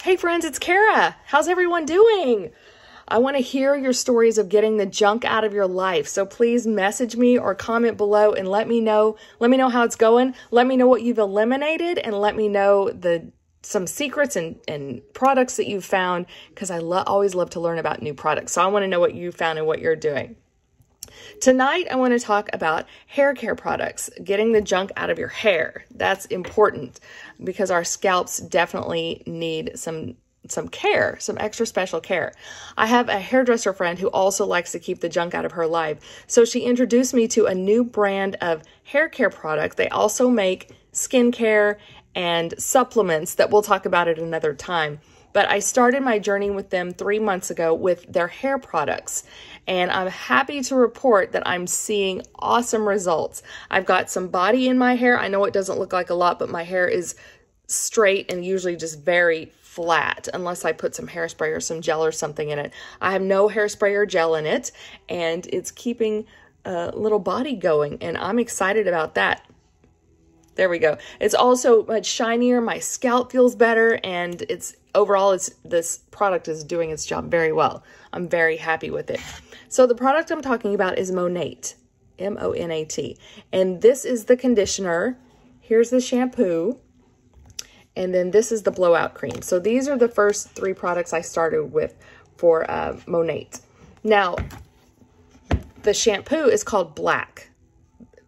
Hey friends, it's Cara. How's everyone doing? I want to hear your stories of getting the junk out of your life. So please message me or comment below and let me know. Let me know how it's going. Let me know what you've eliminated and let me know the some secrets and, and products that you've found because I lo- always love to learn about new products. So I want to know what you found and what you're doing. Tonight, I want to talk about hair care products, getting the junk out of your hair. That's important because our scalps definitely need some some care, some extra special care. I have a hairdresser friend who also likes to keep the junk out of her life. So she introduced me to a new brand of hair care product. They also make skincare and supplements that we'll talk about at another time. But I started my journey with them three months ago with their hair products. And I'm happy to report that I'm seeing awesome results. I've got some body in my hair. I know it doesn't look like a lot, but my hair is straight and usually just very flat unless I put some hairspray or some gel or something in it. I have no hairspray or gel in it and it's keeping a little body going and I'm excited about that. There we go. It's also much shinier. My scalp feels better and it's overall it's this product is doing its job very well. I'm very happy with it. So the product I'm talking about is Monat, M-O-N-A-T. And this is the conditioner. Here's the shampoo. And then this is the blowout cream. So these are the first three products I started with for uh, Monat. Now, the shampoo is called Black.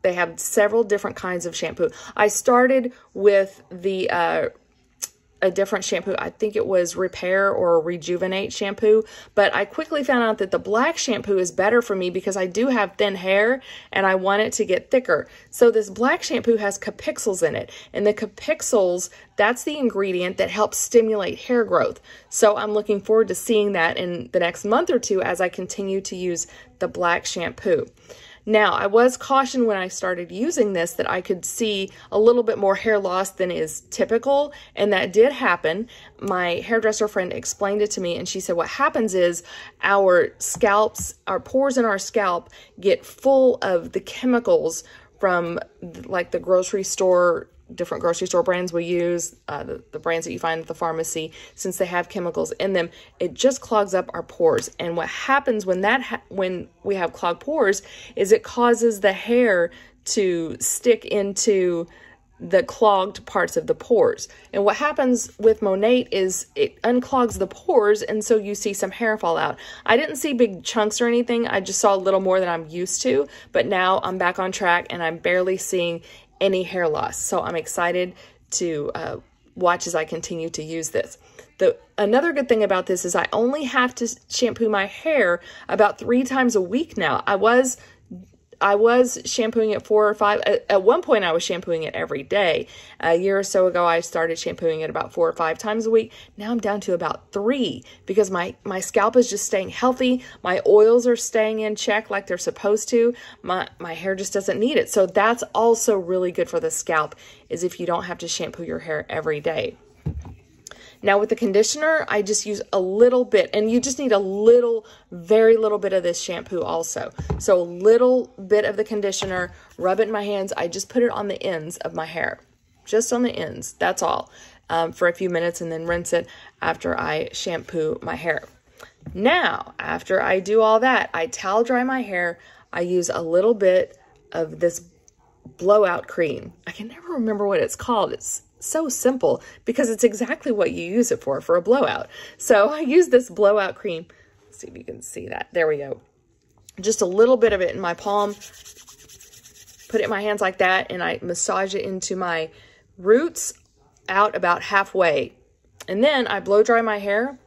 They have several different kinds of shampoo. I started with the uh, a different shampoo. I think it was Repair or Rejuvenate shampoo, but I quickly found out that the black shampoo is better for me because I do have thin hair and I want it to get thicker. So this black shampoo has capixyls in it, and the capixyls, that's the ingredient that helps stimulate hair growth. So I'm looking forward to seeing that in the next month or two as I continue to use the black shampoo. Now, I was cautioned when I started using this that I could see a little bit more hair loss than is typical, and that did happen. My hairdresser friend explained it to me, and she said what happens is our scalps, our pores in our scalp get full of the chemicals from like the grocery store different grocery store brands we use, uh, the, the brands that you find at the pharmacy, since they have chemicals in them, it just clogs up our pores. And what happens when that when we have clogged pores is it causes the hair to stick into the clogged parts of the pores. And what happens with Monat is it unclogs the pores and so you see some hair fall out. I didn't see big chunks or anything. I just saw a little more than I'm used to, but now I'm back on track and I'm barely seeing any hair loss. So I'm excited to uh, watch as I continue to use this. The another good thing about this is I only have to shampoo my hair about three times a week now. I was I was shampooing it four or five. At, one point, I was shampooing it every day. A year or so ago, I started shampooing it about four or five times a week. Now I'm down to about three because my my scalp is just staying healthy. My oils are staying in check like they're supposed to. My my hair just doesn't need it. So that's also really good for the scalp. Is if you don't have to shampoo your hair every day. Now with the conditioner, I just use a little bit and you just need a little, very little bit of this shampoo also. So a little bit of the conditioner, rub it in my hands. I just put it on the ends of my hair, just on the ends. That's all um, for a few minutes and then rinse it after I shampoo my hair. Now, after I do all that, I towel dry my hair. I use a little bit of this blowout cream. I can never remember what it's called. It's so simple because it's exactly what you use it for, for a blowout. So I use this blowout cream. Let's see if you can see that. There we go. Just a little bit of it in my palm. Put it in my hands like that and I massage it into my roots out about halfway. And then I blow dry my hair,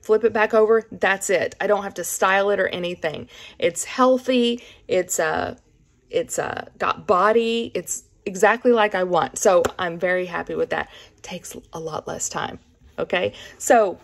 flip it back over. That's it. I don't have to style it or anything. It's healthy. It's uh, it's uh, got body. It's exactly like I want. So I'm very happy with that. It takes a lot less time. Okay. So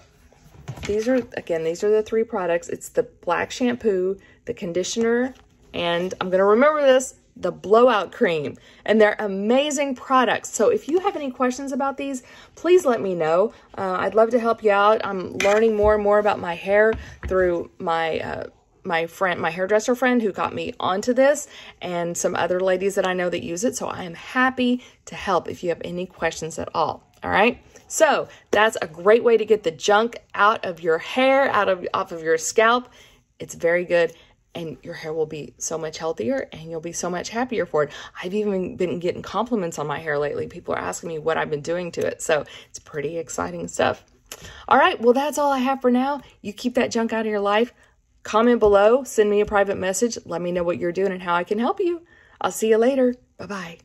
these are, again, these are the three products. It's the black shampoo, the conditioner, and I'm going to remember this, the blowout cream. And they're amazing products. So if you have any questions about these, please let me know. Uh, I'd love to help you out. I'm learning more and more about my hair through my uh, my friend, my hairdresser friend who got me onto this and some other ladies that I know that use it. So I am happy to help if you have any questions at all. All right. So that's a great way to get the junk out of your hair, out of off of your scalp. It's very good and your hair will be so much healthier and you'll be so much happier for it. I've even been getting compliments on my hair lately. People are asking me what I've been doing to it. So it's pretty exciting stuff. All right, well, that's all I have for now. You keep that junk out of your life. Comment below, send me a private message. Let me know what you're doing and how I can help you. I'll see you later. Bye bye.